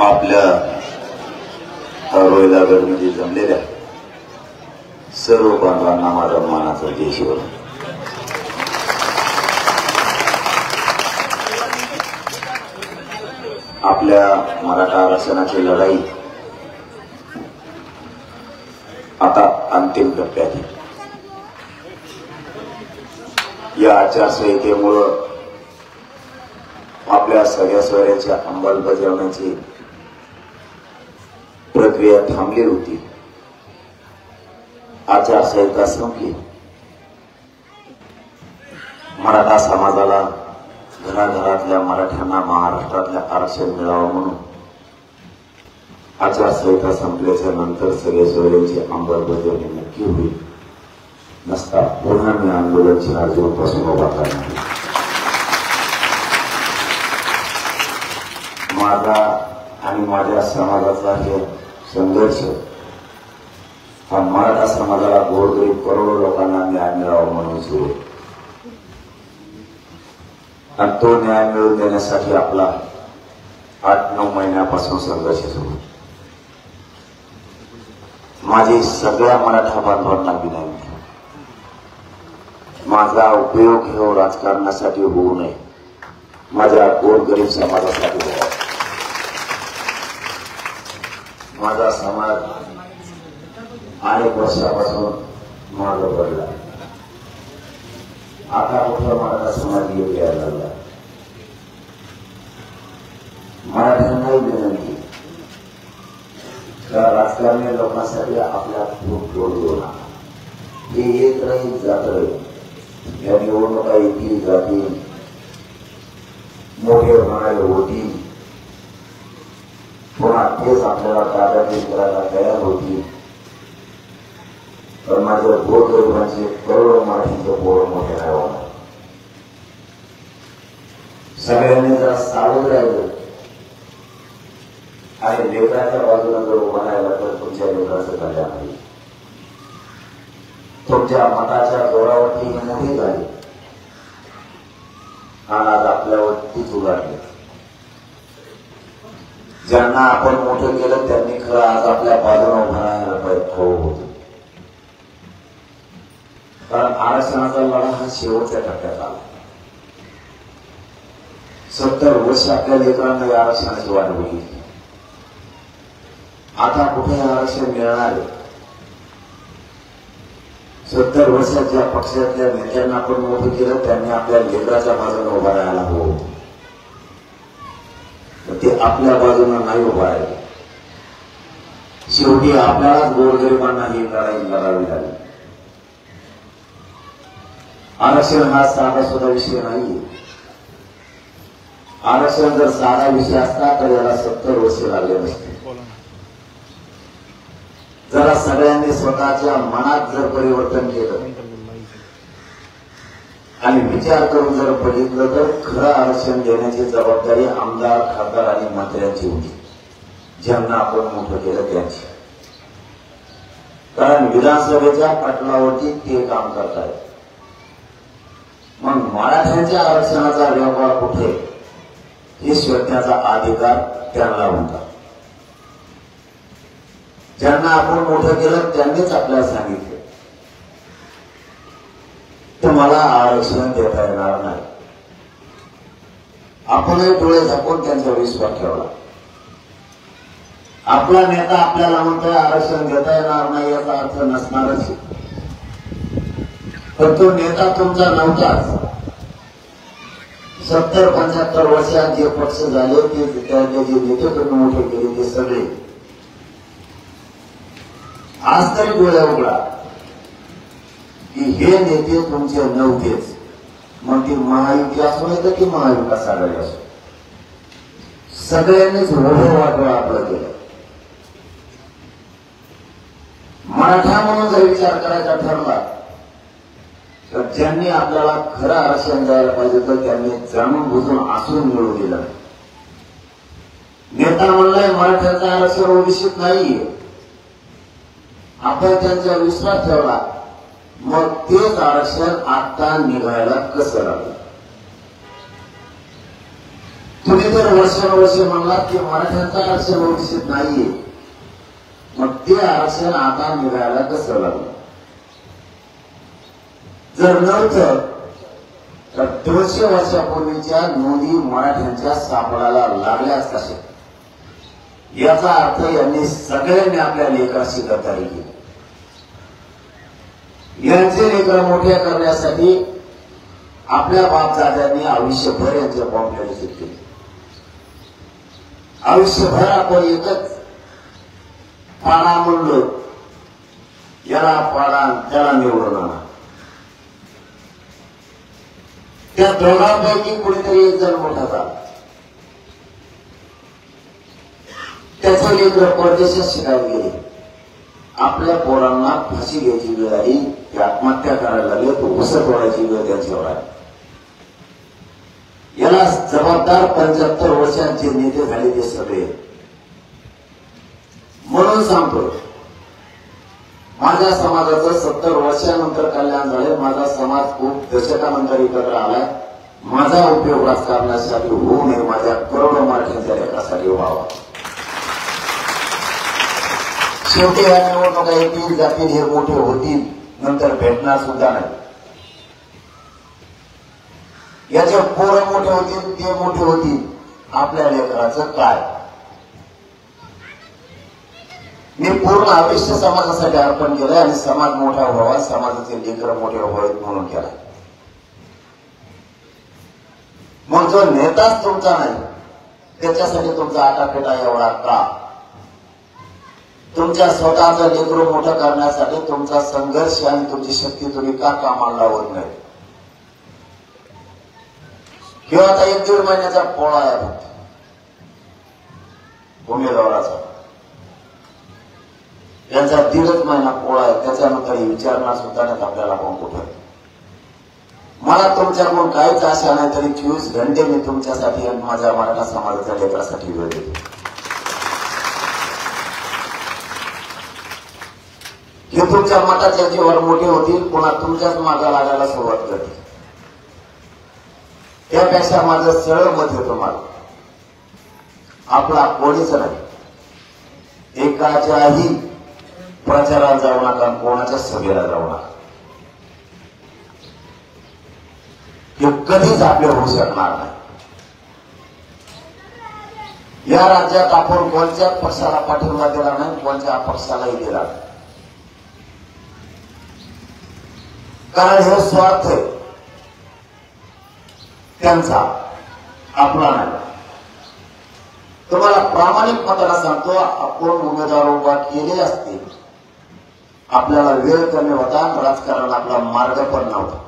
आपल्या रोहिदागडमध्ये जमलेल्या सर्व बांधवांना माझा मानाचा देशवर आपल्या मराठा आरक्षणाची लढाई आता अंतिम टप्प्यात आहे. या आचारसंहितेमुळं आपल्या सगळ्या स्वराच्या अंमलबजावण्याची प्रक्रिया थांबली होती. आचारसंहिता संपली मराठा समाजाला घराघरातल्या मराठ्यांना महाराष्ट्रातल्या आरक्षण मिळावं म्हणून आचारसंहिता संपल्याच्या नंतर सगळे सोयऱ्यांची अंमलबजावणी नक्की होईल. नसता पुन्हा मी आंदोलन चार उभा करणार. माझा आणि माझ्या समाजाचा हे संघर्ष. हा मराठा समाजाला गोरगरीब करोडो लोकांना न्याय मिळावा म्हणून सुरू. आणि तो न्याय मिळवून देण्यासाठी आपला आठ नऊ महिन्यापासून संघर्ष सुरू. माझी सगळ्या मराठा बांधवांना विनंती. माझा उपयोग हे राजकारणासाठी होऊ नये. माझ्या गोरगरीब समाजासाठी व्हावा माझा समाज अनेक वर्षापासून माग पडला. आता कुठला माझा समाज योग्य यायला लागला मराठ्यांनाही विनंती. का राजकारणी लोकांसाठी आपल्या खूप जोड देऊ नका हे येत राहील जात राहील या निवडणुका येतील जातील. मोठे होणारे होतील. पुन्हा तेच आपल्याला ताब्यात करायला तयार होतील. तर माझ्या गोरगरिबांचे करोडो मराठीचे पोर मोठे नाही होणार सगळ्यांनी जरा सावध राहिलं आणि लेकराच्या बाजूला जर उभा राहिला तर तुमच्या लेकराचं कल्याण होईल. तुमच्या मताच्या जोरावरती हे मोठे झाले आणि आज आपल्यावरतीच उघडले ज्यांना आपण मोठं केलं त्यांनी खरं आज आपल्या बाजूने उभं राहायला पाहिजे हो कारण आरक्षणाचा लढा हा शेवटच्या टप्प्यात आला. सत्तर वर्ष आपल्या लेकरांना या आरक्षणाची वाट बघितली. आता कुठे आरक्षण मिळणार आहे? सत्तर वर्षात ज्या पक्षातल्या नेत्यांना आपण मोठं केलं त्यांनी आपल्या लेकराच्या बाजूला उभा राहायला हवं होतं. ते आपल्या बाजूनं नाही उभा आहे. शेवटी आपल्यालाच गोरगरिबांना ही लढाई लढावी लागली. आरक्षण हा साधा सुद्धा विषय नाही आरक्षण जर साधा विषय असता तर याला सत्तर वर्ष लागले नसते. जरा सगळ्यांनी स्वतःच्या मनात जर परिवर्तन केलं विचार करून जर बघितलं तर खरं आरक्षण देण्याची जबाबदारी आमदार खासदार आणि मंत्र्यांची होती. ज्यांना आपण मोठं केलं त्यांची. कारण विधानसभेच्या पटलावरती ते काम करतायत. मग मराठ्यांच्या आरक्षणाचा व्यवहार कुठे? हे शोधण्याचा अधिकार त्यांना होता. ज्यांना आपण मोठं केलं त्यांनीच आपल्याला सांगितलं. तुम्हाला आरक्षण देता येणार नाही. आपणही डोळे झाकून त्यांचा विश्वास ठेवला. आपला नेता आपल्याला म्हणतोय आरक्षण देता येणार नाही याचा अर्थ नसणारच. पण तो नेता तुमचा नव्हताच. सत्तर पंच्याहत्तर वर्षात जे पक्ष झाले ते त्याचे जे नेते तुम्ही मोठे केले ते सगळे. आज तरी डोळ्या उघडा. की हे नेते तुमचे नव्हतेच मग ती महायुती असो नाही तर ती महाविकास आघाडी असो. सगळ्यांनीच उभं वाटोळ आपलं केलं. मराठा म्हणून जर विचार करायचा ठरला तर ज्यांनी आपल्याला खरं आरक्षण द्यायला पाहिजे तर त्यांनी जाणून बुजून असून मिळवून दिलं. नेता म्हणलाय मराठ्याचं आरक्षण ओबीसीत नाहीये. आपण त्यांचा विश्वास ठेवला. मग तेच आरक्षण आता निघायला कसं लागलं? तुम्ही जर वर्षानुवर्ष म्हणलात की मराठ्यांचं आरक्षण भविष्यात नाहीये. मग ते आरक्षण आता निघायला कसं लागलं? जर नव्हतं तर दोनशे वर्षापूर्वीच्या नोंदी मराठ्यांच्या सापडायला लागल्या असतात याचा अर्थ यांनी सगळ्यांनी आपल्या लेकराशी गद्दारी केली. यांचे लेकर मोठ्या करण्यासाठी आपल्या बापदाद्यांनी आयुष्यभर यांचे व्यवस्थित केले. आयुष्यभर आपण एकच पाडा म्हणलो याला पाडा त्याला निवडून आणा. त्या दोघांपैकी कुणीतरी एक जण मोठा झाला. त्याचं लेकर परदेशात शिकायला गेले. आपल्या पोरांना फाशी घ्यायची वेळ आली ते आत्महत्या करायला लागले तो उसर तोडायची वेळ त्यांच्यावर आली याला जबाबदार पंच्याहत्तर वर्षांचे नेते झाले ते सगळे. म्हणून सांगतो माझ्या समाजाचं सत्तर वर्षानंतर कल्याण झाले माझा समाज खूप दशकानंतर एकत्र आलाय. माझा उपयोग राजकारणासाठी होऊ नये माझ्या करोडो मराठ्यांच्या लेखासाठी व्हावा. शेवटी या निवडणुका येतील जातील हे मोठे होतील नंतर भेटणार सुद्धा नाही. याचे पोरं मोठे होतील ते मोठे होतील आपल्या लेकराचं काय? मी पूर्ण आयुष्य समाजासाठी अर्पण केलंय आणि समाज मोठा व्हावा समाजाचे लेकर मोठे व्हावेत म्हणून केला मग जो नेताच तुमचा नाही त्याच्यासाठी तुमचा आटाफेटा एवढा का? तुमच्या स्वतःचं लेकरू मोठं करण्यासाठी तुमचा संघर्ष आणि तुमची शक्ती तुम्ही का कामाला लावत नाही? किंवा आता एक दीड महिन्याचा पोळा आहे फक्त. उमेदवाराचा त्यांचा दीडच महिना पोळा आहे. त्याच्यानंतर विचारणार सुद्धा नाहीत आपल्याला कोण कुठं? मला तुमच्याकडून काहीच आशा नाही तरी चोवीस घंटे मी तुमच्यासाठी माझ्या मराठा समाजाच्या लेकरासाठी वेळ देतो. हे तुमच्या मताच्या जीवावर मोठे होतील पुन्हा तुमच्याच मागा लागायला सुरुवात करतील त्यापेक्षा माझं सरळ मत आहे तुम्हाला. आपला कोणीच नाही. एकाच्याही प्रचारात जाऊ नका कोणाच्या सभेला जाऊ नका. हे कधीच आपले होऊ शकणार नाही. या राज्यात आपण कोणत्या पक्षाला पाठिंबा दिला नाही कोणत्या पक्षालाही दिला नाही. कारण हे स्वार्थ त्यांचा आपला नाही. तुम्हाला प्रामाणिक मताला सांगतो आपण उमेदवार उभा केले असते आपल्याला वेळ कमी होता राजकारण आपला मार्ग पण नव्हता.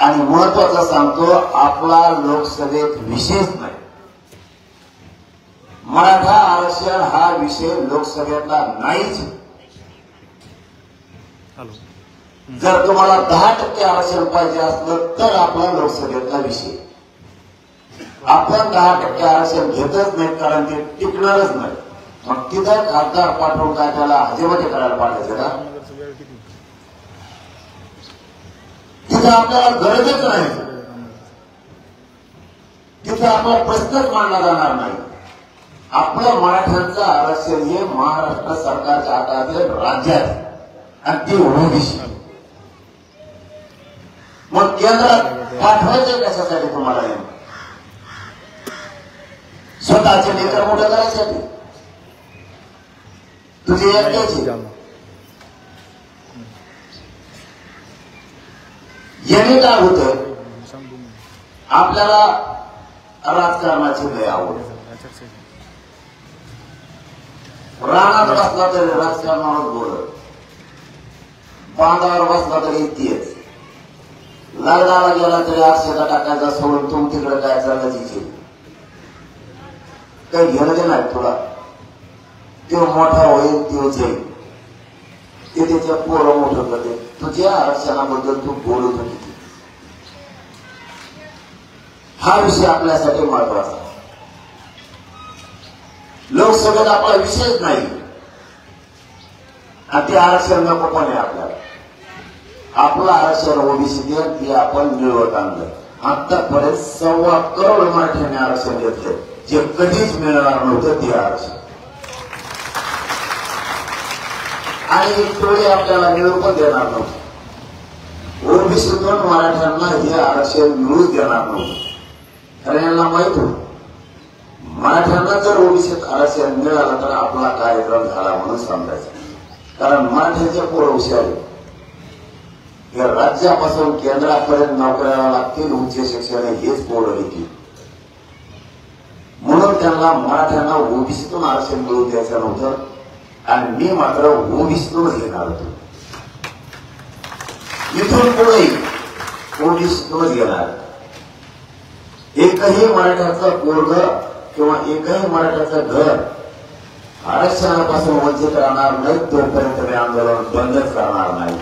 आणि महत्वाचं सांगतो आपला लोकसभेत विशेष नाही. मराठा आरक्षण हा विषय लोकसभेतला नाहीच. जर तुम्हाला दहा टक्के आरक्षण पाहिजे असलं तर आपला लोकसभेतला विषय. आपण दहा टक्के आरक्षण घेतच नाही कारण ते टिकणारच नाही. मग तिथं खासदार पाठवून काय त्याला हजेमध्ये करायला पाठायचं का? तिथं आपल्याला गरजच नाही. तिथं आपला प्रश्नच मांडला जाणार नाही. आपलं मराठ्यांचं आरक्षण हे महाराष्ट्र सरकारच्या हातातील राज्यात आणि ती ओबीसी मग केंद्रात पाठवायचं कशासाठी तुम्हाला हे? स्वतःचे लेकर मोठं करायसाठी. तुझे याने काय होतं? आपल्याला राजकारणाची लय आवड. रानात बसला तरी राजकारणावर बोलत बांधावर बसला तरी तेच. लग्नाला गेला तरी आरशाचा टाकायचा सोडून तुम तिकडे काय चाललं तिथे? काही घेणं ते नाही तुला? तो मोठा होईल तो जाईल ते त्याच्या पोरं मोठं करते. तुझ्या आरक्षणाबद्दल तू बोलत होती. हा विषय आपल्यासाठी महत्त्वाचा. लोकसभेत आपला विषयच नाही. आणि ते आरक्षण नको पण आहे आपल्याला. आपलं आरक्षण ओबीसी ते आपण मिळवत आणलं. आतापर्यंत सव्वा करोड मराठ्यांनी आरक्षण घेतलं. जे कधीच मिळणार नव्हतं ते आरक्षण. आणि ही टोळी आपल्याला मिळू देणार नव्हतं. ओबीसीतून मराठ्यांना हे आरक्षण मिळू देणार नव्हतं. कारण यांना माहीत होत. मराठ्यांना जर ओबीसीत आरक्षण मिळालं तर आपला कार्यक्रम झाला म्हणून सांगायचं. कारण मराठ्यांच्या पोरं हुशार या राज्यापासून केंद्रापर्यंत नोकऱ्याला लागतील उच्च शिक्षण हेच बोर्ड घेतील म्हणून त्यांना मराठ्यांना ओबीसीतून आरक्षण मिळवून द्यायचं नव्हतं आणि मी मात्र ओबीसीतूनच घेणार होतो इथून पुढे ओबीसीतूनच घेणार एकही मराठ्याचं पोरग किंवा एकही मराठ्याचं घर आरक्षणापासून वंचित राहणार नाही तोपर्यंत मी आंदोलन बंदच करणार नाही.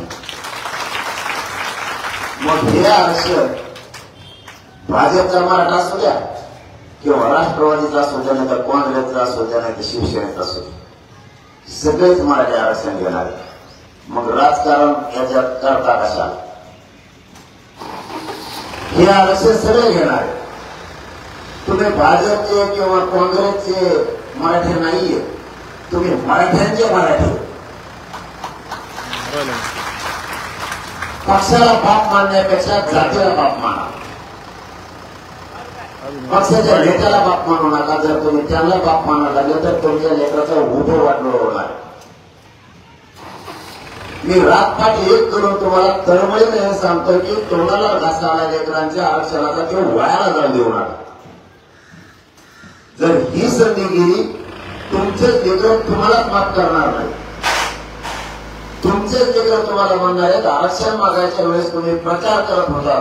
मग हे आरक्षण भाजपचा मराठा असू द्या किंवा राष्ट्रवादीचा असू द्या नाही तर काँग्रेसचा असू द्या नाही तर शिवसेनेचा असू द्या. सगळेच मराठी आरक्षण घेणार मग राजकारण याच्यात करता कशा? हे आरक्षण सगळे घेणार तुम्ही भाजपचे किंवा काँग्रेसचे मराठी नाहीये. तुम्ही मराठ्यांचे मराठी. पक्षाला बाप मानण्यापेक्षा जातीला बाप माना पक्षाच्या नेत्याला बाप मानू नका जर तुम्ही त्यांना बाप मानायला लागले तर तुमच्या लेकराचा उभं वाटलं होणार मी रातपाट एक करून तुम्हाला तळमळीने हे सांगतो की तोंडाला घासाला लेकरांच्या आरक्षणाचा किंवा वायाला जाऊ देऊ नका जर ही संधी गेली तुमचेच लेकर तुम्हालाच माफ करणार नाही तुमचेच लेकर तुम्हाला म्हणणार आहेत आरक्षण मागायच्या वेळेस तुम्ही प्रचार करत होता.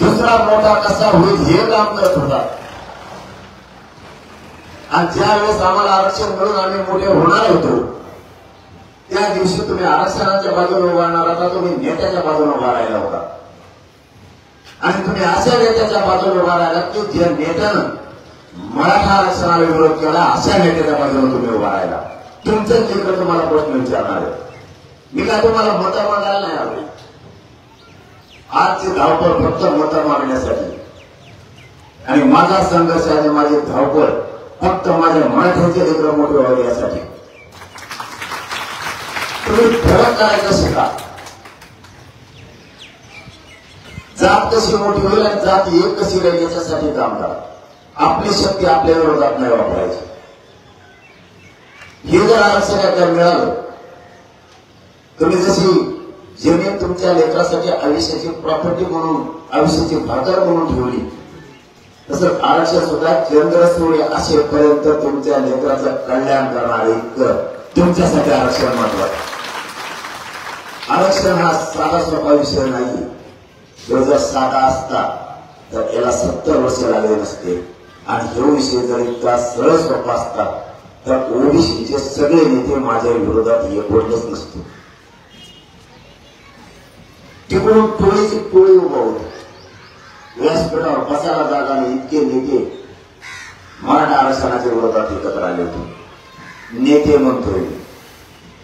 दुसरा मोठा कसा होईल हे काम करत होता. आणि ज्या वेळेस आम्हाला आरक्षण मिळून आम्ही मोठे होणार होतो त्या दिवशी तुम्ही आरक्षणाच्या बाजूने उभारणार होता तुम्ही नेत्याच्या बाजूने उभा राहिला होता. आणि तुम्ही अशा नेत्याच्या बाजूने उभा राहिला की ज्या नेत्यानं मराठा आरक्षणाला विरोध केला अशा नेत्याच्या बाजूने तुम्ही उभा राहिला. तुमचंच चित्र तुम्हाला प्रश्न विचारणार आहे. मी काय तुम्हाला मतं मागायला नाही आले? आजची धावपळ फक्त मतं मागण्यासाठी. आणि माझा संघर्ष आणि माझी धावपळ फक्त माझ्या मराठ्यांचे लेकर मोठे व्हावे यासाठी. तुम्ही फरक करायचं शिका. जात कशी मोठी होईल आणि जात एक कशी राहील याच्यासाठी काम करा. आपली शक्ती आपल्या विरोधात नाही वापरायची. हे जर आरक्षणाला मिळालं. तुम्ही जशी जमीन तुमच्या लेकरासाठी आयुष्याची प्रॉपर्टी म्हणून आयुष्याची भाकर म्हणून ठेवली तसं आरक्षण सुद्धा चंद्रसूर्य असेपर्यंत तुमच्या लेकराचं कल्याण करणारे इतकं तुमच्यासाठी आरक्षण महत्वाचं आरक्षण हा साधा सोपा विषय नाही जो जर साधा असता तर याला सत्तर वर्ष लागले नसते. आणि हे विषय जर इतका सरळ सोपा असता तर ओबीसीचे सगळे नेते माझ्या विरोधात एकवटच नसतो. तिकडून टोळीचे टोळी उभा होती. व्यासपीठावर बसायला जागा नाही इतके नेते मराठा आरक्षणाच्या विरोधात एकत्र आले होते. नेते म्हणतोय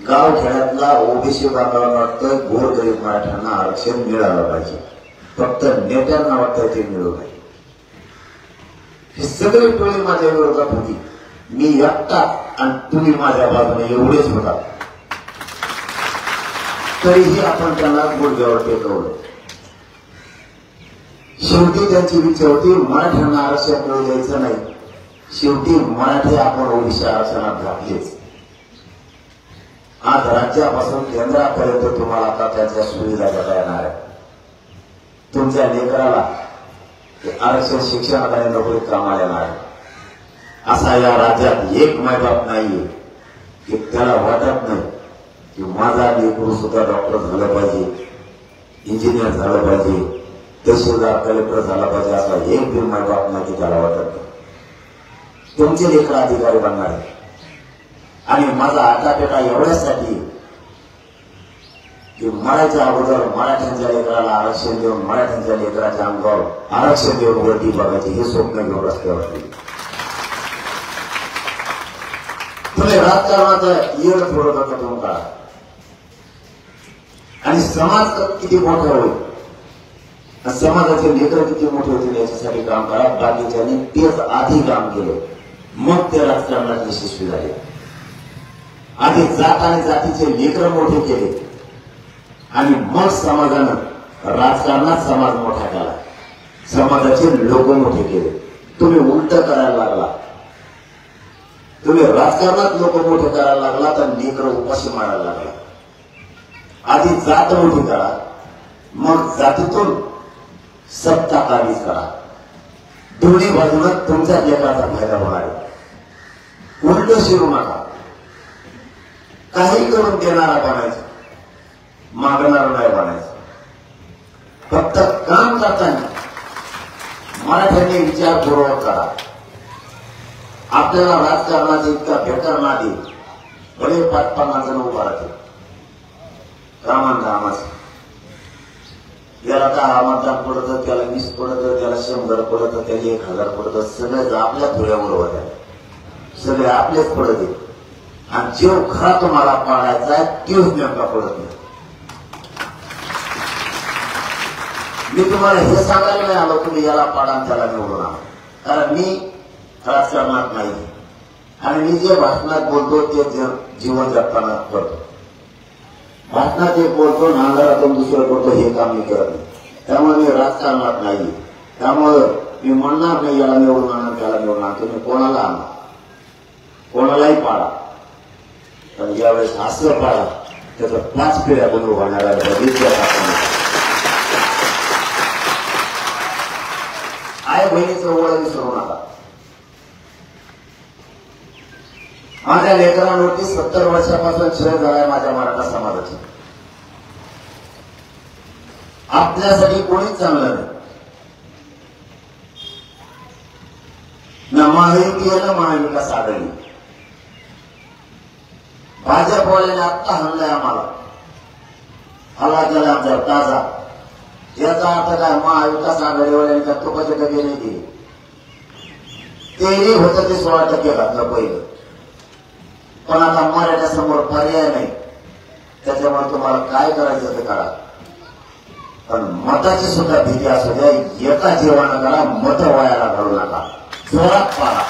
गाव खेड्यातला ओबीसी वातावरणात गोरगरीब मराठ्यांना आरक्षण मिळालं पाहिजे. फक्त नेत्यांना वाटतं ते मिळू नये हे सगळी टोळी माझ्या विरोधात होती. मी एकटा आणि तुम्ही माझ्या बाजूने एवढेच होता. तरीही आपण त्यांना गुडघ्यावर टेकवलं. शेवटी त्यांची इच्छा होती मराठ्यांना आरक्षण मिळू द्यायचं नाही. शेवटी मराठी आपण ओडिशा आरक्षणात घातलेच. आज राज्यापासून केंद्रापर्यंत तुम्हाला आता त्यांच्या सुविधा देता येणार आहे तुमच्या लेकराला आरक्षण शिक्षणात नोकरीत कामाला येणार आहे असा या राज्यात एक मायबाप नाहीये की त्याला वाटत नाही की माझा लेकरू सुद्धा डॉक्टर झालं पाहिजे इंजिनियर झालं पाहिजे तहसीलदार कलेक्टर झाला पाहिजे असा एक बी मायबाप नाही की त्याला वाटत नाही. तुमचे लेकर अधिकारी बनणार आहे आणि माझा आटापेटा एवढ्यासाठी की मराठ्या अगोदर मराठ्यांच्या लेकराला आरक्षण देऊन मराठ्यांच्या लेकराच्या अंगावर आरक्षण देऊन वरती बघायचे हे स्वप्न घेऊन रस्त्यावर गेले. तुम्ही राजकारणाचा येड थोडं नका तुम्ही काढा आणि समाज किती मोठा होईल. समाजाचे लेकर किती मोठे होतील याच्यासाठी काम करा. बाकीच्याने तेच आधी काम केलं. मग ते राजकारणात यशस्वी झाले. आधी जात आणि जातीचे लेकर मोठे केले. आणि मग समाजानं राजकारणात समाज मोठा केला. समाजाचे लोक मोठे केले. तुम्ही उलट करायला लागला. तुम्ही राजकारणात लोक मोठे करायला लागला तर लेकर उपाशी मारायला लागला. आधी जात मोठी करा मग जातीतून सत्ता काबीज करा. दोन्ही बाजूला तुमच्या लेकराचा फायदा होणार आहे. उलट शिरू नका. काही करून देणारा बनायचं मागणार नाही बनायचं. फक्त काम करताना मराठ्यांनी विचारपूर्वक करा. आपल्याला राजकारणाचा इतका बेकार ना दे भले पाच पन्नास जण उभा राहते. रामान कामाचं याला दहा मतदान पडत त्याला वीस पडत त्याला शंभर पडत त्याला एक हजार पडत. सगळ्याच आपल्या धुळ्यावर होत्या सगळे आपलेच पडत. आहेत आणि जेव खरा तुम्हाला पाडायचा आहे तेच नेमका पडत नाही. मी तुम्हाला हे सांगायला नाही आलो तुम्ही याला पाडा त्याला निवडून आला कारण मी राजकारणात नाही. आणि मी जे भाषणात बोलतो ते जीवन जगताना करतो. भाषणात एक बोलतो नांगरातून दुसरं करतो हे काम मी करत नाही. त्यामुळे मी राजकारणात नाही. त्यामुळं मी म्हणणार नाही याला निवडून आणा त्याला निवडून आणतो तुम्ही कोणाला आणा? कोणालाही पाडा पण ज्यावेळेस हास्य पाडा त्याचं पाच पिढ्या बंद होणाऱ्या बघितल्या आपण आई बहिणीचं ओळख विसरू नका. माझ्या लेकरांवरती सत्तर वर्षापासून छळ झालाय माझ्या मराठा समाजाची. आपल्यासाठी कोणीच चांगलं नाही. ना महायुती आहे ना महाविकास आघाडी. भाजपवाल्याने आत्ता हल्लाय आम्हाला. हल्ला केला आमच्या ताजा. याचा अर्थ काय? महाविकास आघाडीवाल्याने का तुपाचे डबे नाही दिले तेही होतं ते सोळा टक्के घातलं पहिलं. पण आता मराठ्या समोर पर्याय नाही त्याच्यामुळे तुम्हाला काय करायचं ते करा. पण मताची सुद्धा भीती असू द्या एका जीवानं करा मत वयाला घालू नका. जोरात पाहा.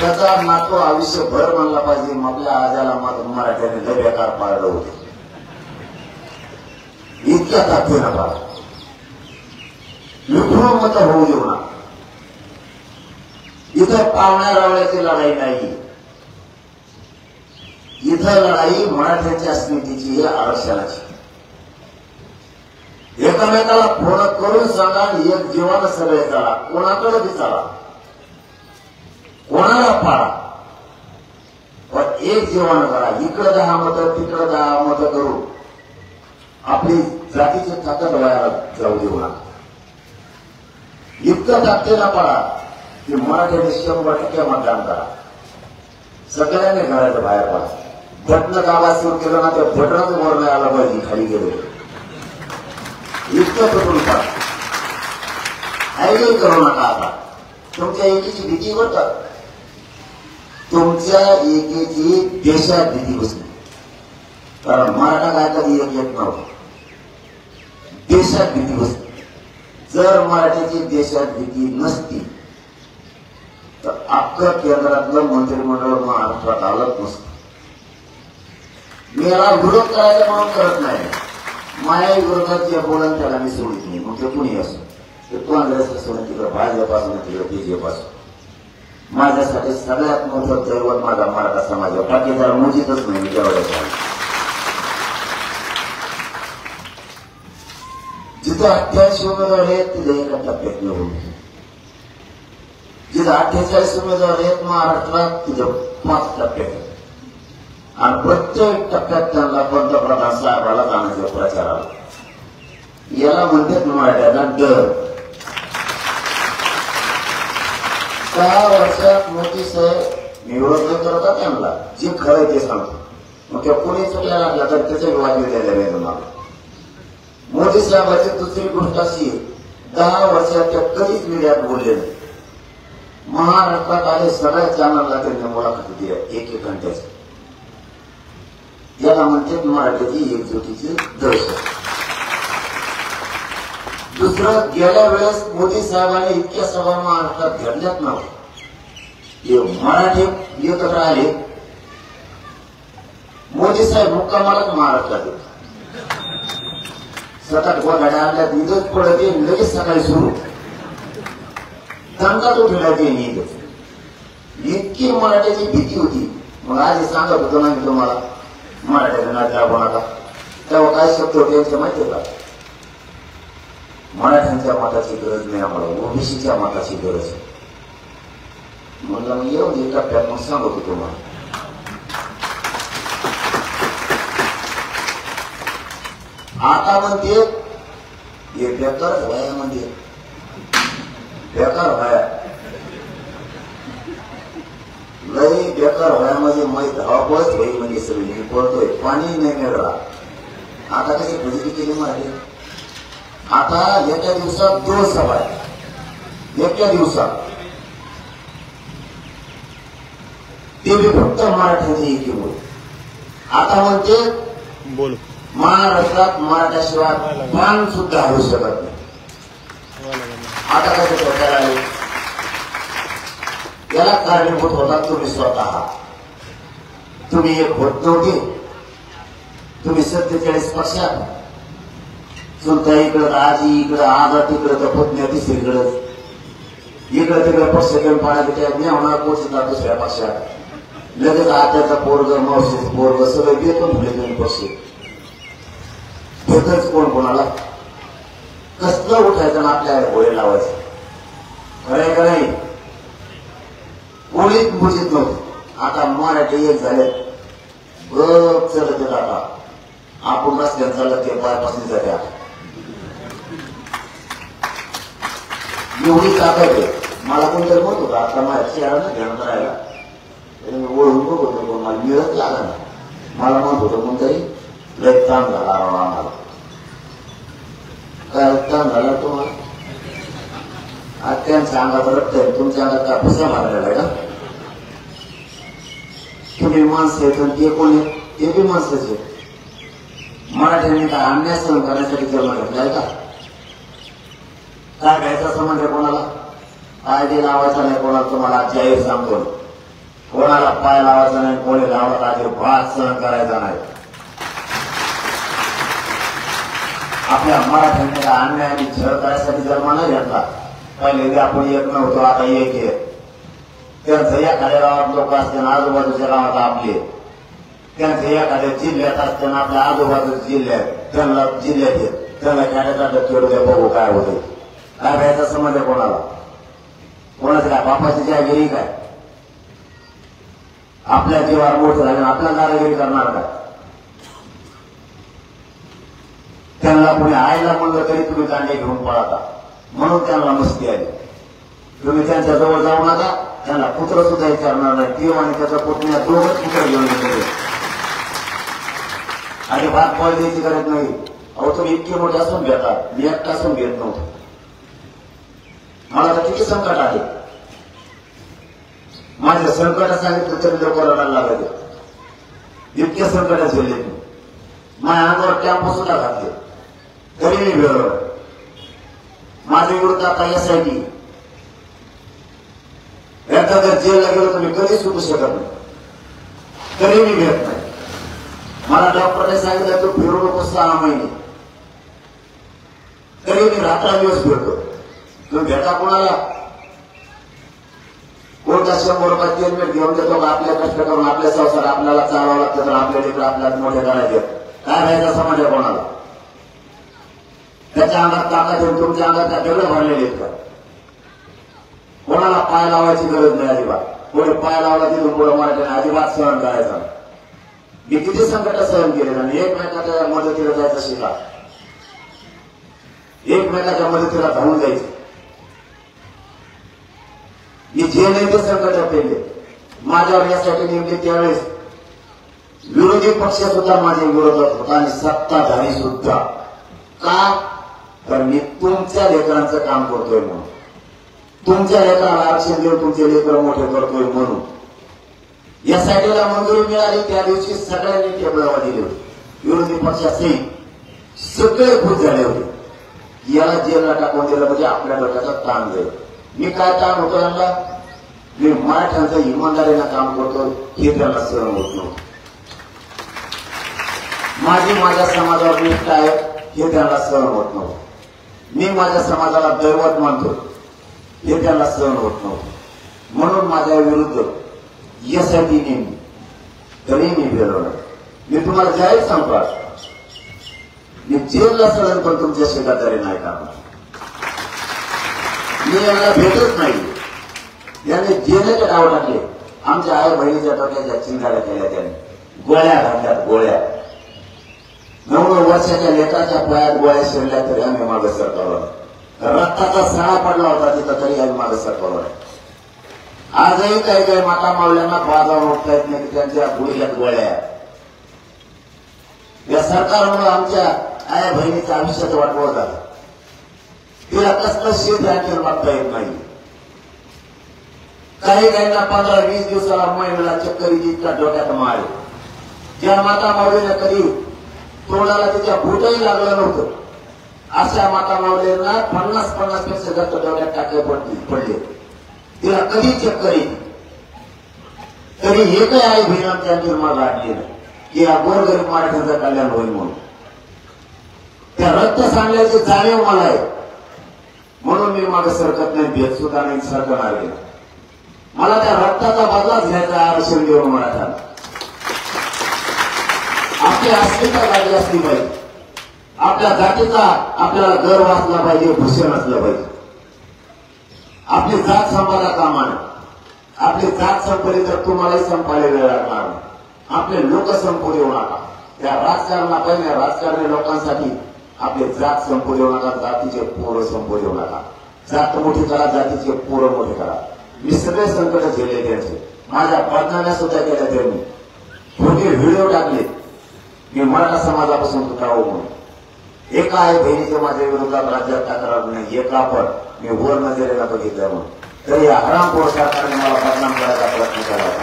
त्याचा नातो आयुष्यभर म्हणला पाहिजे आपल्या आजाला मात्र मराठ्याने लय बेकार पाळलं होते. इतक्या ताकदीनं पाळा लुटून मत होऊ देऊ नका. इथं पावण्या रावळ्याची लढाई नाही. इथं लढाई मराठ्यांच्या अस्मितेची आरक्षणाची. एकमेकाला फोन करून सांगा एक जीवन सगळे चला कोणाकडे विचारा कोणाला पाडा पण एक जीवन करा इकडं दहा मतं तिकडं दहा मतं करू. आपली जातीची ताकद व्हायला जाऊ देऊ नका. इतकं ताकदीला पडा की मराठ्याने शंभर टक्के मतदान करा सगळ्यांनी घराच्या बाहेर पडा. बटन गावात सुरू केलं ना त्या बटनच वर नाही आलं पाहिजे खाली गेले. इतकं करून पडा काही करू नका आता. तुमच्या एकीची भीती बघा तुमच्या एकेची देशात भीती बसली. कारण मराठा काय कधी एक येत नव्हता देशात भीती बसली. जर मराठीची देशात भीती नसती तर अख्खं केंद्रातलं मंत्रिमंडळ महाराष्ट्रात आलंच नसतं. मी याला विरोध करायचा म्हणून करत नाही. माझ्या विरोधात जे बोलून त्याला मी सोडित नाही. मग ते कुणी असो. ते काँग्रेस असो ना तिकडं भाजपासून तिकडे बीजेपासून माझ्यासाठी सगळ्यात मोठं दैवत माझा मराठा समाज आहे. बाकी जरा मोजीतच नाही मी तेवढ्या जिथं अठ्ठ्याऐंशी उमेदवार आहेत तिथे एका टप्प्यात निवडून जिथं अठ्ठेचाळीस उमेदवार आहेत महाराष्ट्रात तिथं पाच टप्प्यात आणि प्रत्येक टप्प्यात त्यांना पंतप्रधान साहेबाला जाण्याच्या प्रचाराला. याला म्हणतात मराठ्याला डर सहा वर्षात मोदी साहेब निवडणूक करतात त्यांना. जे खरं ते सांगतो. मग त्या पुणे चुकल्या लागला तर त्याचे वाद द्यायला नाही तुम्हाला. मोदी साहेबांची दुसरी गोष्ट अशी दहा वर्षात त्या कधीच मीडियात बोलले नाही. महाराष्ट्रात आले सगळ्या चॅनलला त्यांनी मुलाखती दिल्या एक एक घंट्याची. याला म्हणतात मराठीची एकजुटीची दहशत. दुसरं गेल्या वेळेस मोदी साहेबांनी इतक्या सभा महाराष्ट्रात घडल्यात नव्हत्या मराठी एकत्र आले. मोदी साहेब मुक्कामालाच महाराष्ट्रात येतात. सतत गोगाड्या आणल्या इथंच पडत लगेच सकाळी सुरू. दंगाच तो ते इथं इतकी मराठ्याची भीती होती. मग आज सांगत होतो ना मी तुम्हाला मराठ्याचा नाच कोणाला तेव्हा काय शब्द होते यांचं माहिती आहे का? मराठ्यांच्या मताची गरज नाही आम्हाला ओबीसीच्या मताची गरज आहे. म्हणलं मग येऊ दे टप्प्यात मग सांगत होतो तुम्हाला. आता म्हणते हे बेकार वया म्हणजे बेकार व्हाया. लई बेकार व्हाया म्हणजे मै धावपळच होईल म्हणजे सगळी मी पळतोय पाणी नाही मिळाला आता कशी फजिती केली माझी? आता एका दिवसात दोन सभा आहे एका दिवसात. ते बी फक्त मराठ्याची एकीमुळे आता म्हणते बोल. महाराष्ट्रात मराठ्याशिवाय पान सुद्धा होऊ शकत नाही. आता कसं प्रकार आले याला कारणीभूत होता तुम्ही स्वतः. तुम्ही एक होत नव्हते. तुम्ही सत्तेचाळीस पक्षात. चुलता इकडं आजी इकडं आजा तिकडं तर पत्नी तिसरीकडं इकडं तिकडं पक्ष घेऊन पाण्यापेक्षा मी होणार पोचता दुसऱ्या पक्षात? लगेच आत्याचा पोरग मावशीचं पोरग सगळं देतो म्हणजे दोन पक्ष. भेटच कोण कोणाला? कसलं उठायचं ना आपल्या गोळे लावायचं? खरंय का नाही? कोणीच बुजित नव्हतं. आता मराठी एक झाले. बघ चढत आता. आपण रस्त्यात चालत ते पायपासून जाते आता एवढी ताकद आहे. मला कोणतरी म्हणत होता आता माझ्या ना घेणं राहिला ओळखून बघ होतो मला मिळत लागला ना मला म्हणत होतं कोणतरी लय ताण झाला राव आम्हाला. काय उत्तम झाला तुम्हाला आज त्यांच्या अंगात रक्त तुमच्या अंगात काय पुसा मारलेला आहे का? तुम्ही माणसं आहेत आणि ते कोण आहे ते बी माणसंच आहेत. मराठ्यांनी का अन्याय सहन करण्यासाठी जन्म घेतलाय का? काय घ्यायचा संबंध आहे कोणाला? कायदे लावायचा नाही कोणाला तुम्हाला जाहीर सांगतो. कोणाला पाय लावायचा नाही कोणी लावत आधी भात सहन करायचा नाही. आपल्या मराठ्यांनी अन्याय आणि छळ करायसाठी जन्म नाही घेतला. पहिले आपण एक नव्हतो आता एक आहे. त्यांचं एखाद्या गावात लोक असते ना आजूबाजूच्या गावात आपले. त्यांचं एखाद्या जिल्ह्यात असते ना आपल्या आजूबाजूच्या जिल्ह्यात. त्यांना जिल्ह्यात येत त्यांना खेड्यात खेळू द्या बघू काय होते काय घ्यायचा समज आहे कोणाला? कोणाचं काय? बापाची गेली काय? आपल्या जीवावर मोठं झाले आपल्या दादागिरी करणार काय? त्यांना कोणी आयला म्हणलं तरी तुम्ही दांडे घेऊन पळाता. म्हणून त्यांना मस्ती आली. तुम्ही त्यांच्या जवळ जाऊ नका. त्यांना पुत्र सुद्धा विचारणार नाही. देव आणि त्याचा पुतण्या दोघच पुत्र घेऊन येते आणि भात पळ द्यायची गरज नाही. अहो तुम्ही इतके मोठे असून घेता. मी एकटा असून घेत नव्हतो. मला तर किती संकट आहे माझ्या संकट सांगितलं तरी लोक रडायला लागले. इतके संकट झाले माझ्या अंगावर कॅम्प सुद्धा घातले. तरी मी वेळ माझ्या विरुद्ध आता एस आय टी एकदा जर जेलला गेलो तर मी कधीच सुटू शकत नाही. तरी मी घेत नाही. मला डॉक्टरने सांगितलं तू फिरू नको सहा महिने. तरी मी रात्र दिवस फिरतो तू भेटा कोणाला? कोणता शंभर रुपये तेल मीठ घेऊन देतो आपल्या कष्ट करून आपल्या संसार आपल्याला चालवावं लागतं तर आपल्या लेकर आपल्याला मोठे करायचे. काय राहायचं समाज कोणाला? त्याच्या अंगात ताकद येऊन तुमच्या अंगात त्या दगड भरलेले आहेत कोणाला पाय लावायची गरज नाही अजिबात. कोणी पाय लावला तिथून पुढे मराठ्याने अजिबात सहन करायचा मी किती संकट सहन केले आणि एकमेकाच्या मदतीला जायचं शिका. एकमेकाच्या मदतीला धावून जायचं. मी जे नाही ते संकट पेले माझ्यावर यासाठी नेमले त्यावेळेस विरोधी पक्ष सुद्धा माझ्या विरोधात होता आणि सत्ताधारी सुद्धा. का? तर मी तुमच्या लेकरांचं काम करतोय म्हणून. तुमच्या लेकराला आरक्षण देऊन तुमचे लेकर मोठे करतोय म्हणून. या साठीला मंजुरी मिळाली त्या दिवशी सगळ्यांनी टेबलावर दिले होते. विरोधी पक्षाचे सगळे खुश झाले होते. याला जेलला टाकून दिलं म्हणजे आपल्या गटाचा ताण जाईल मी काय ताण होतो यांना? मी मराठ्यांचं इमानदारीनं काम करतो हे त्यांना सहन होत नव्हतं. माझी माझ्या समाजावर निष्ठा आहे हे त्यांना सहन होत नव्हतं. मी माझ्या समाजाला दैवत मानतो. हे त्यांना सहन होत नव्हतं. म्हणून माझ्या विरुद्ध यासाठी नेहमी तरी मी फिरवलं मी तुम्हाला जाहीर सांगतो मी जेलला सडन पण तुमच्या शेजारी नाही करणार. मी यांना भेटत नाही. याने जेलाचे डाव टाकले आमच्या आई बहिणीच्या डोक्याच्या चिंगाड्या केल्या त्याने. गोळ्या घातल्यात गोळ्या. नऊ वर्षाच्या लेकराच्या पायात गोळ्या शिरल्या तरी आम्ही मागे सरकारवर रक्ताचा सळा पडला होता तिथं तरी आम्ही मागे सरकारवर आजही काही काही माता मावल्यांना बाजार उठता येत नाही त्यांच्या गुडघ्यात गोळ्या या सरकारमुळे आमच्या आया बहिणीचं आयुष्यात वाटवत आलं तिला कसलं शेत राखील मागता येत नाही. काही काहींना पंधरा वीस दिवसाला महिन्याला चक्कर इतका डोक्यात मारे ज्या माता मावलीला कधी तोंडाला त्याच्या भूतही लागलं नव्हतं. अशा माता मावलेला पन्नास पन्नासपेक्षा जास्त डोक्यात टाके पडले पडले. तिला कधी चक्कर येईल तरी हे आई आहे त्यांची त्या निर्माण नाही. की या गोरगरीब मराठ्यांचं कल्याण होईल म्हणून. त्या रक्त सांगण्याची जाणीव मला आहे. म्हणून मी मागे सरकत नाही भेट सुद्धा नाही सरकणार मला त्या रक्ताचा बदलाच घ्यायचा आरक्षण देऊन मराठा आपली अस्मिता लागली असली पाहिजे. आपल्या जातीचा आपल्याला गर्व असला पाहिजे भूषण असलं पाहिजे. आपली जात संपायला कामा आपली जात संपली तर तुम्हालाही संपायला वेळ लागणार आपले लोक संपू देऊ नका. त्या राजकारणा पहिले राजकारणी लोकांसाठी आपले जात संपू देऊ नका जातीचे पोरं संपू देऊ नका. जात मोठी करा जातीचे पोरं मोठे करा. मी सगळे संकट झेले त्यांचे. माझ्या बदनाम्या सुद्धा केल्या त्यांनी. खोटे व्हिडिओ टाकले मी मराठा समाजापासून तुटावं म्हणून. एका आहे बहिणीचे माझ्या विरोधात राज्यात तक्रार नाही एका पण? मी वर नजरेला बघितलं म्हणून. तरी या हरामखोर सरकारने मला बदनाम करायचा प्रयत्न केला होता.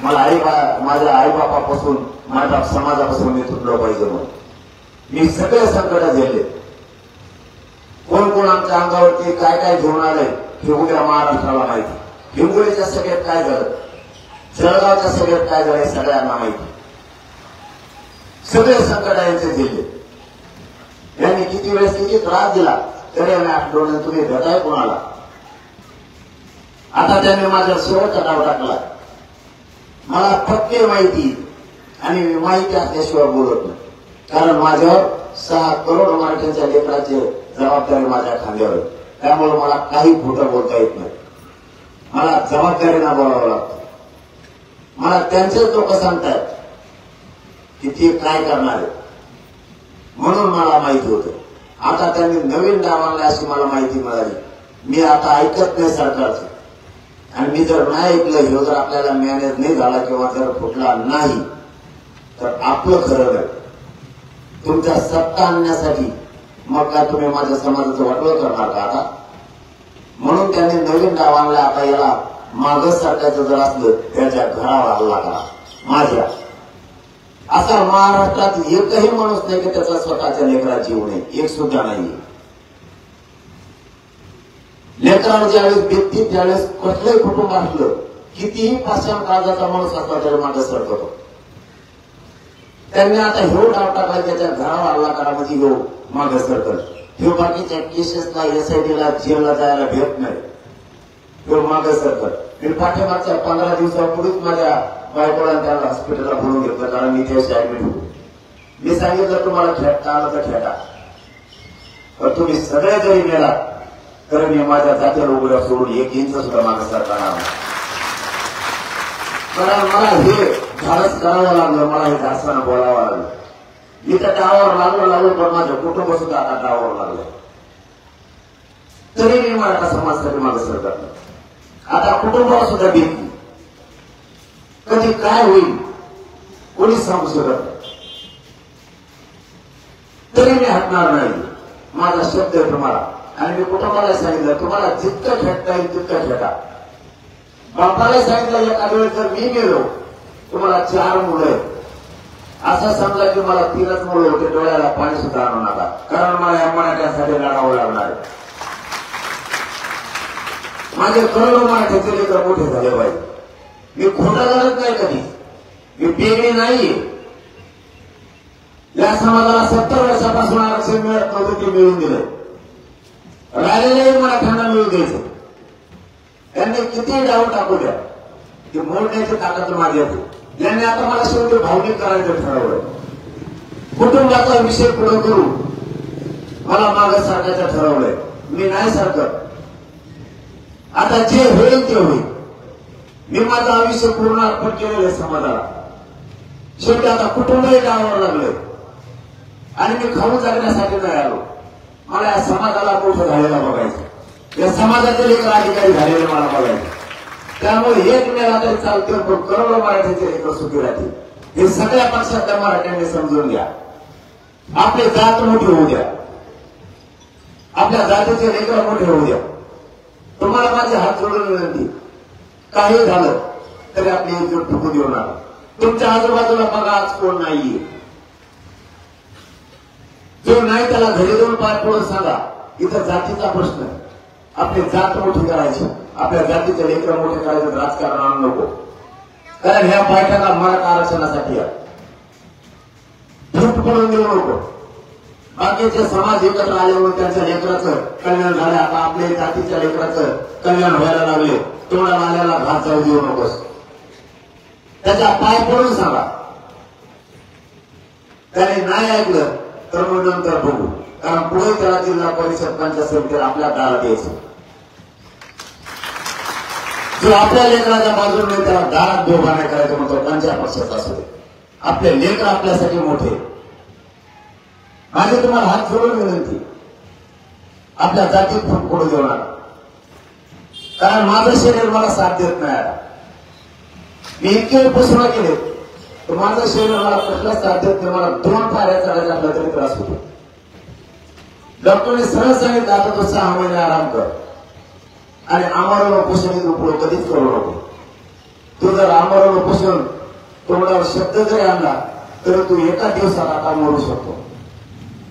मला आई बा- माझ्या आई बापापासून माझ्या समाजापासून मी तुटलो पाहिजे म्हणून. मी सगळे संकट झेलले. कोण कोण आमच्या अंगावरती काय काय घेऊन आले हे उद्या महाराष्ट्राला माहिती. हिंगोलीच्या सगळ्यात काय झालं? जळगावच्या सगळ्यात काय झालं हे सगळ्यांना माहिती. सगळे संकट यांचे झेलले यांनी किती वेळेस किती त्रास दिला तरी आम्ही आठवडे तुम्ही भेटाय कोणाला? आता त्यांनी माझ्या शेवटचा डाव टाकला. मला पक्के माहिती आणि मी माहिती असल्याशिवाय बोलत नाही. कारण माझ्यावर सहा करोड मराठ्यांच्या लेकराची जबाबदारी माझ्या खांद्यावर त्यामुळे मला काही खोटं बोलता येत नाही. मला जबाबदारीनं बोलावं लागतं. मला त्यांचेच लोक सांगतात की ते काय करणार आहे? म्हणून मला माहिती होतं. आता त्यांनी नवीन डाव आणला अशी मला माहिती मिळाली. मी आता ऐकत नाही सरकारचं. आणि मी जर नाही ऐकलं हे जर आपल्याला मॅनेज नाही झाला किंवा जर फुटला नाही तर आपलं खरं नाही. तुमच्या सत्ता आणण्यासाठी मग काय तुम्ही माझ्या समाजाचं वाटवं करणार का आता? म्हणून त्यांनी नवीन डाव आणला आता याला मागच सरकारचं जर असलं त्याच्या घरावर हल्ला करा. माझ्या. असा महाराष्ट्रात एकही माणूस नाही की त्याचा स्वतःच्या लेकरात जीव नाही एक सुद्धा नाही. लेकराला ज्यावेळेस व्यक्ती ज्यावेळेस कसलंही कुटुंब असलं कितीही पाषाण काळजाचा माणूस असला तरी मागे सरकतो त्यांनी आता ह्यो डाव टाकला त्याच्या घरावर हल्ला करा म्हणजे ह्यो मागे सरकत ह्यो बाकीच्या केसेसला एसआयटीला जेलला जायला भेट नाही. ह्यो मागे सरकत मी पाठीमागच्या पंधरा दिवसापूर्वीच माझ्या बायकोला त्याला हॉस्पिटलला बोलून घेतलं कारण मी त्याशी ऍडमिट होतो. मी सांगितलं तुम्हाला खेळता आलं तर खेळा पण तुम्ही सगळे जरी गेला तर मी माझ्या जातीला उघड्या सोडून एक इंच सुद्धा माझा सरकार कारण मला हे धाडस करावं लागलं मला हे धाडसानं बोलावं लागलं. मी त्या डावावर लागलो लागलो पण माझं कुटुंब सुद्धा आता डावावर लागलं तरी मी मराठा समाजासाठी माझं सरकार आता कुटुंबावर सुद्धा भीती. कधी काय होईल? कोणीच सांगू शकत तरी मी हटणार नाही. माझा शब्द आहे तुम्हाला आणि मी कुटुंबाला सांगितलं तुम्हाला जितकं खेळता येईल तितकं खेळा. बापाला सांगितलं एका वेळेस जर मी गेलो. तुम्हाला चार मुलं आहेत. असं समजा की मला तीनच मुलं होते डोळ्याला पाणी सुद्धा आणू नका. कारण मला या मराठ्यासाठी लढावं लागणार माझे करोडो मराठ्याचे लेकर मोठे झाले पाहिजे मी खोटा करत नाही कधी. मी बेगडी नाही. या समाजाला सत्तर वर्षापासून आरक्षण मिळत नव्हतं ते मिळून दिलं. राहिलेले मराठ्यांना मिळून द्यायचं. त्यांनी किती डाव टाकू द्या. ते मोडण्याची ताकद माझी होती यांनी आता मला शेवटी भावनिक करायचं ठरवलं. कुटुंबाचा विषय पुढे करू. मला माग सारखायचं ठरवलंय. मी नाही सारखं आता जे होईल ते होईल. मी माझं आयुष्य पूर्ण अर्पण केलेलं आहे समाजाला. शेवटी आता कुटुंबही गावावर लागलंय. आणि मी खाऊ जगण्यासाठी नाही आलो. मला या समाजाला मोठं झालेला बघायचं. या समाजातील एक अधिकारी झालेले मला बघायचं. त्यामुळे एक मेला तरी चालते पण करोडो मराठीचे लेकर सुखी राहतील. हे सगळ्या पक्षातल्या मराठ्यांनी समजून घ्या. आपली जात मोठी होऊ द्या. आपल्या जातीचे लेकर मोठे होऊ द्या. तुम्हाला माझे हात जोडून विनंती. काही झालं तरी आपली एकजूट फुकू देऊ नका तुमच्या आजूबाजूला बघा आज कोण नाहीये. जो नाही त्याला घरी जाऊन पार पडून सांगा इथं जातीचा प्रश्न आहे. आपली जात मोठी करायची. आपल्या जातीचे लेकर मोठे करायचं राजकारण आणू नको. कारण ह्या बैठका मराठा आरक्षणासाठी आहे फूट पडून देऊ नको. बाकीचे समाज एकत्र आल्यामुळे त्यांच्या लेकराचं कल्याण झालं. आता आपल्या जातीच्या लेकराचं कल्याण व्हायला लागले. तोंडा नाल्याला भात जाऊ देऊ नकोस. त्याच्या पाय पडून सांगा. त्याने नाही ऐकलं तर मग नंतर बघू. कारण पुढे त्याला जिल्हा परिषद पंचायत समितीला आपल्या दारात यायचं जो आपल्या लेकराच्या बाजूने त्याला दारात दोघा नाही करायचं म्हणतो पंचायत पक्षाचा असू दे. आपले लेकर आपल्यासाठी मोठे. माझे तुम्हाला हात जोडून विनंती. आपल्या जातीत पण पुढे देणार कारण माझं शरीर मला साथ देत नाही मी इतके उपोषणा केले तर माझं शरीर मला कसला साथ देत नाही मला दोन फाऱ्या चढायला असला तरी त्रास होतो. डॉक्टरने सरळ सांगितलं आता तो सहा महिने आराम कर. आणि आम्हाला उपोषण उपयोग कधीच करू नको. तू जर आम्हाला उपोषण तोंडावर शब्द जरी आणला तर तू एका दिवसात आता मरू शकतो.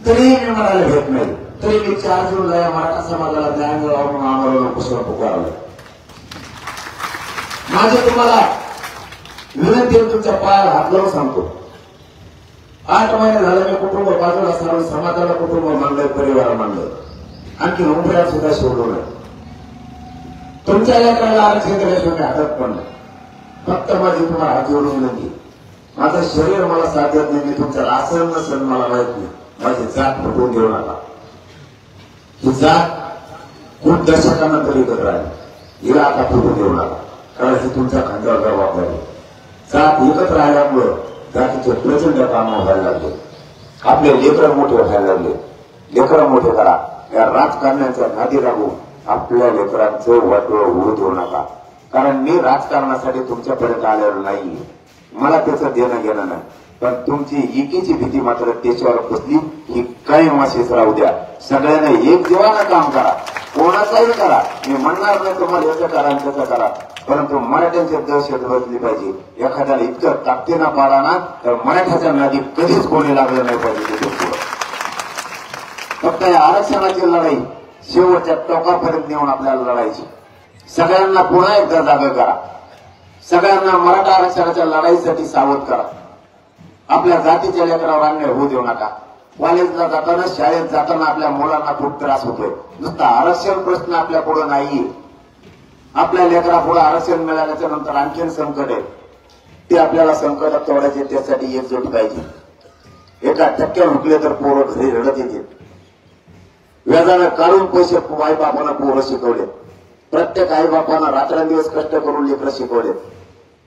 तरीही मी म्हणायला भेट नाही. तरी मी चार जूनला या मराठा समाजाला न्याय मिळावा म्हणून आम्हाला लोकसभा पुकारलं माझे तुम्हाला विनंती तुमच्या पायाला हात लावून सांगतो. आठ महिने झालं मी कुटुंब बाजूला सारून समाजाला कुटुंब मानलं परिवार मानलं आणखी उंबऱ्यात सुद्धा सोडलो नाही. तुमच्या लेकराला आरक्षण दिल्याशिवाय हातात पण फक्त माझी तुम्हाला हात जोडून विनंती. माझं शरीर मला साथ देत नाही मी तुमचं आसन नसेल मला माहीत नाही. माझी जात फुटवून देऊ नका ही जात खूप हिला आता फुटून देऊ कारण ही तुमच्या खांद्यावर जबाबदारी जात एकत्र जातीचे प्रचंड व्हायला लागले. आपले लेकर मोठे व्हायला लागले. लेकर मोठे करा. या राजकारण्याच्या नादी लागून आपल्या लेकरांचं वाटोळ होऊ देऊ नका. कारण मी राजकारणासाठी तुमच्यापर्यंत आलेलो नाही मला त्याचं देणं घेणं नाही. पण तुमची एकीची भीती मात्र त्याच्यावर बसली ही काही मासेच राहू द्या. सगळ्यांना एक देवाला काम करा. कोणाचाही करा. मी म्हणणार नाही तुम्हाला याचं करा आणि त्याचं करा परंतु मराठ्यांची दहशत बसली पाहिजे. एखाद्याला इतकं ताकदीनं पाडा ना तर मराठ्याच्या नादी कधीच कोणी लागलं नाही पाहिजे फक्त या आरक्षणाची लढाई शेवटच्या टोकापर्यंत नेऊन आपल्याला लढायची. सगळ्यांना पुन्हा एकदा जागा करा. सगळ्यांना मराठा आरक्षणाच्या लढाईसाठी सावध करा. आपल्या जातीच्या लेकरावर अन्याय होऊ देऊ नका. कॉलेजला जाताना शाळेत जाताना आपल्या मुलांना खूप त्रास होतोय. नुसता आरक्षण प्रश्न आपल्या पुढे नाही आपल्या लेकरा पुढे आरक्षण मिळाल्याच्या नंतर आणखीन संकट आहे. ते आपल्याला संकटात तोडायचे त्यासाठी एकजूट पाहिजे. एका टक्क्या हुकले तर पोरं घरी रडत येतील. व्याजानं काढून पैसे आई बापानं पोरं शिकवले. प्रत्येक आई बापानं रात्रंदिवस कष्ट करून लेकरं शिकवले.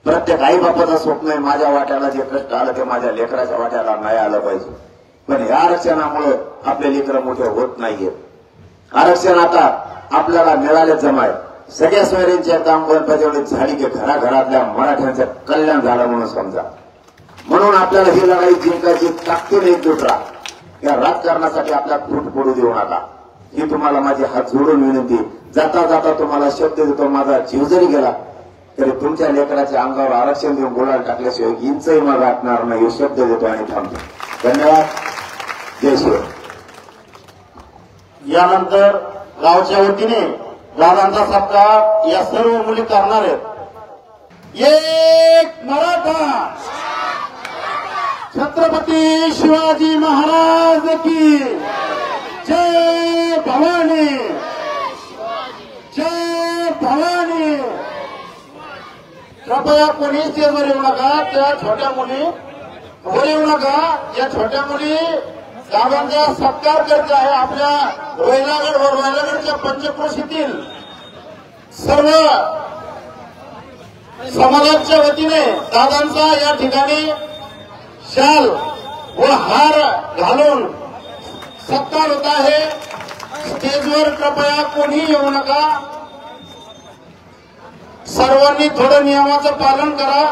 प्रत्येक आई बापाचं स्वप्न आहे माझ्या वाट्याला जे कष्ट आलं ते माझ्या लेकराच्या वाट्याला नाही आलं पाहिजे. पण या आरक्षणामुळे आपले लेकर मोठे होत नाहीये. आरक्षण आता आपल्याला मिळाले जमाय. सगळ्या सोयऱ्यांच्या काम झाली की घराघरातल्या मराठ्यांचं कल्याण झालं म्हणून समजा. म्हणून आपल्याला ही लढाई जिंकायची ताकदीने एकजूट राहा. या राजकारणासाठी आपल्या फूट पडू देऊ नका. ही तुम्हाला माझी हात जोडून विनंती जाता जाता तुम्हाला शब्द देतो माझा जीव जरी गेला तरी तुमच्या लेकराच्या अंगावर आरक्षण देऊन गुलाल टाकल्याशिवाय इंचही मग गाठणार नाही. शब्द देतो आणि थांबतो. धन्यवाद. जय शिव यानंतर गावच्या वतीने दादांचा सत्कार या सर्व मुली करणार आहेत. एक मराठा. छत्रपती शिवाजी महाराज की जय भवानी जय भवानी कृपया कोणी स्टेजवर येऊ नका त्या छोट्या मुली. वर येऊ नका या छोट्या मुली. गावांचा सत्कार करत आहे आपल्या वैलागड व वैलागडच्या पंचक्रोशीतील सर्व समाजाच्या वतीने दादांचा या ठिकाणी शाल व हार घालून सत्कार होत आहे. स्टेजवर कृपया कोणी येऊ नका. सर्वांनी थोडं नियमाचं पालन करा.